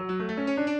Música